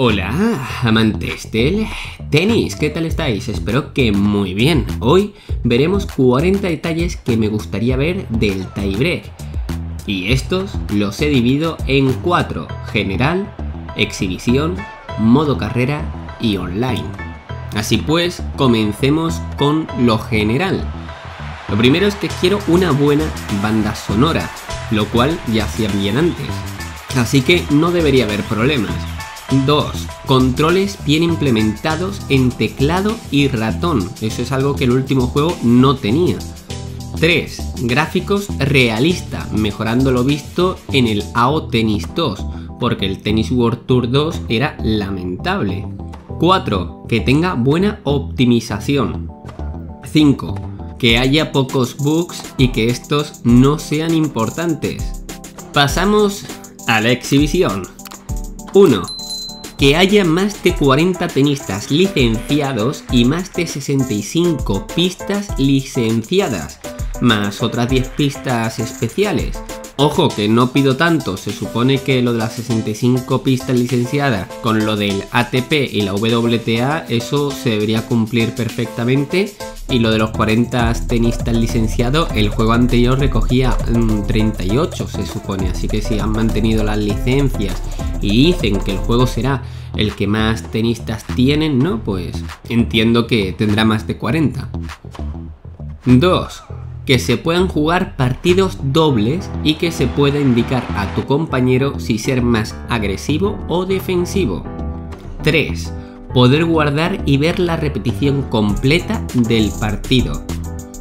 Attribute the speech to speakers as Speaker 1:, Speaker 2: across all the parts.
Speaker 1: Hola, amantes del tenis, ¿qué tal estáis? Espero que muy bien. Hoy veremos 40 detalles que me gustaría ver del tiebreak. Y estos los he dividido en 4, general, exhibición, modo carrera y online. Así pues, comencemos con lo general. Lo primero es que quiero una buena banda sonora, lo cual ya hacía bien antes. Así que no debería haber problemas. 2. Controles bien implementados en teclado y ratón. Eso es algo que el último juego no tenía. 3. Gráficos realista, mejorando lo visto en el AO Tennis 2, porque el Tennis World Tour 2 era lamentable. 4. Que tenga buena optimización. 5. Que haya pocos bugs y que estos no sean importantes. Pasamos a la exhibición. 1 que haya más de 40 tenistas licenciados y más de 65 pistas licenciadas, más otras 10 pistas especiales. Ojo que no pido tanto, se supone que lo de las 65 pistas licenciadas con lo del ATP y la WTA, eso se debería cumplir perfectamente. Y lo de los 40 tenistas licenciados, el juego anterior recogía 38 mm, se supone, así que si han mantenido las licencias y dicen que el juego será el que más tenistas tienen, ¿no? Pues entiendo que tendrá más de 40. 2. Que se puedan jugar partidos dobles y que se pueda indicar a tu compañero si ser más agresivo o defensivo. 3. Poder guardar y ver la repetición completa del partido.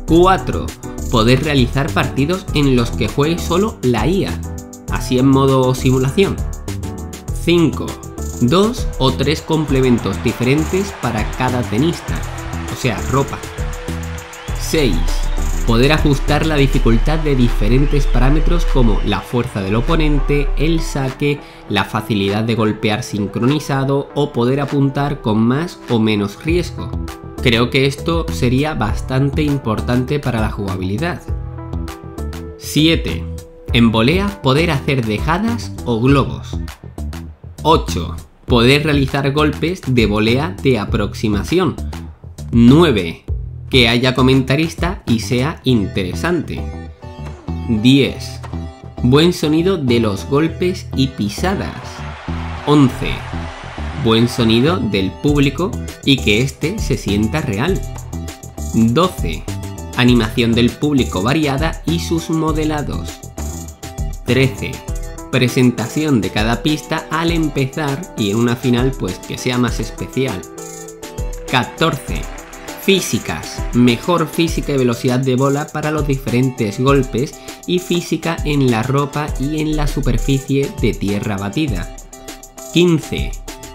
Speaker 1: 4. Poder realizar partidos en los que juegue solo la IA, así en modo simulación. 5. Dos o tres complementos diferentes para cada tenista, o sea, ropa. 6. Poder ajustar la dificultad de diferentes parámetros como la fuerza del oponente, el saque, la facilidad de golpear sincronizado o poder apuntar con más o menos riesgo. Creo que esto sería bastante importante para la jugabilidad. 7. En volea poder hacer dejadas o globos. 8. Poder realizar golpes de volea de aproximación. 9. Que haya comentarista y sea interesante. 10. Buen sonido de los golpes y pisadas. 11. Buen sonido del público y que éste se sienta real. 12. Animación del público variada y sus modelados. 13 presentación de cada pista al empezar y en una final pues que sea más especial. 14. Físicas. Mejor física y velocidad de bola para los diferentes golpes y física en la ropa y en la superficie de tierra batida. 15.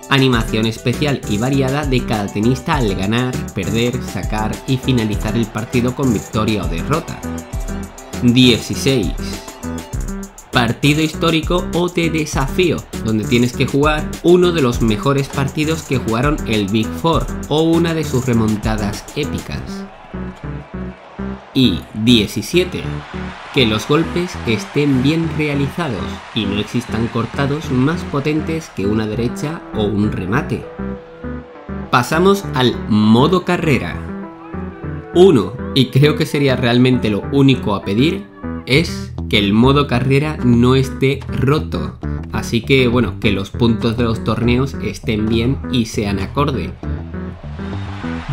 Speaker 1: Animación especial y variada de cada tenista al ganar, perder, sacar y finalizar el partido con victoria o derrota. 16 partido histórico o de desafío, donde tienes que jugar uno de los mejores partidos que jugaron el Big Four o una de sus remontadas épicas. Y 17. Que los golpes estén bien realizados y no existan cortados más potentes que una derecha o un remate. Pasamos al modo carrera. 1. Y creo que sería realmente lo único a pedir, es que el modo carrera no esté roto. Así que bueno, que los puntos de los torneos estén bien y sean acorde.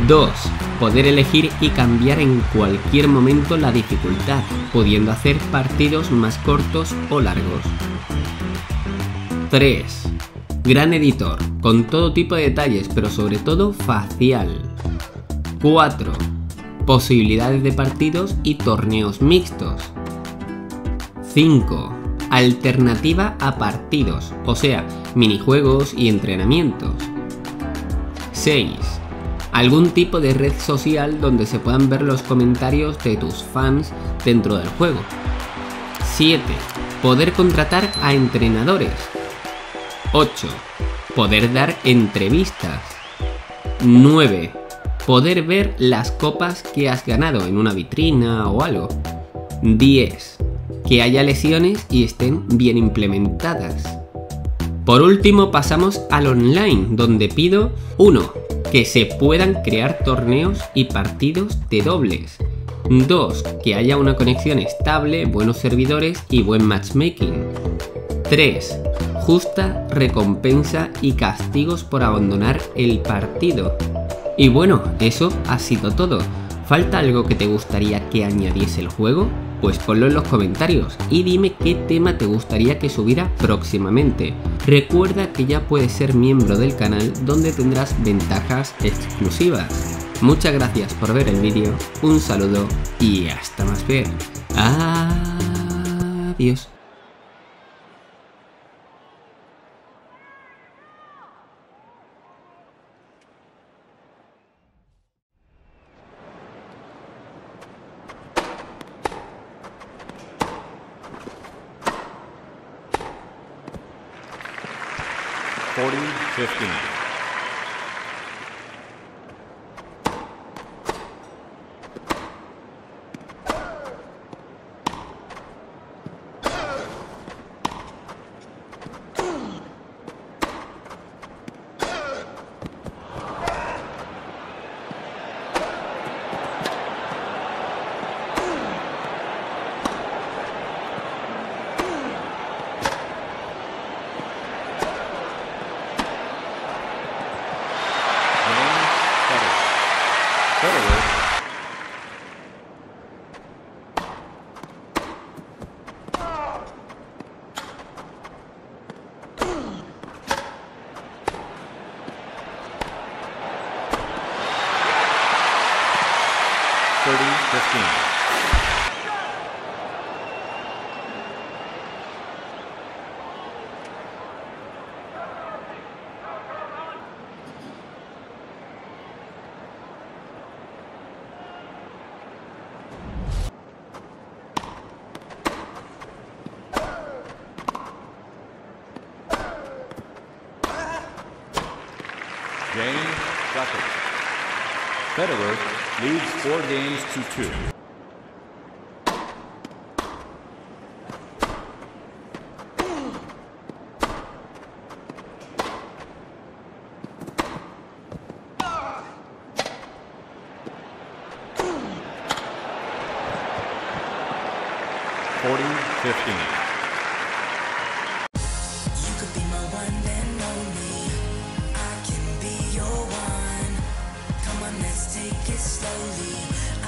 Speaker 1: 2. Poder elegir y cambiar en cualquier momento la dificultad, pudiendo hacer partidos más cortos o largos. 3. Gran editor, con todo tipo de detalles, pero sobre todo facial. 4. Posibilidades de partidos y torneos mixtos. 5. Alternativa a partidos, o sea, minijuegos y entrenamientos. 6. Algún tipo de red social donde se puedan ver los comentarios de tus fans dentro del juego. 7. Poder contratar a entrenadores. 8. Poder dar entrevistas. 9. Poder ver las copas que has ganado en una vitrina o algo. 10 que haya lesiones y estén bien implementadas. Por último pasamos al online, donde pido 1. Que se puedan crear torneos y partidos de dobles. 2. Que haya una conexión estable, buenos servidores y buen matchmaking. 3. Justa recompensa y castigos por abandonar el partido. Y bueno, eso ha sido todo. ¿Falta algo que te gustaría que añadiese el juego? Pues ponlo en los comentarios y dime qué tema te gustaría que subiera próximamente. Recuerda que ya puedes ser miembro del canal donde tendrás ventajas exclusivas. Muchas gracias por ver el vídeo, un saludo y hasta más ver. Adiós.
Speaker 2: 40 15. Federer. Thirty fifteen. record. Federer leads four games to two. Forty fifteen. let's take it slowly.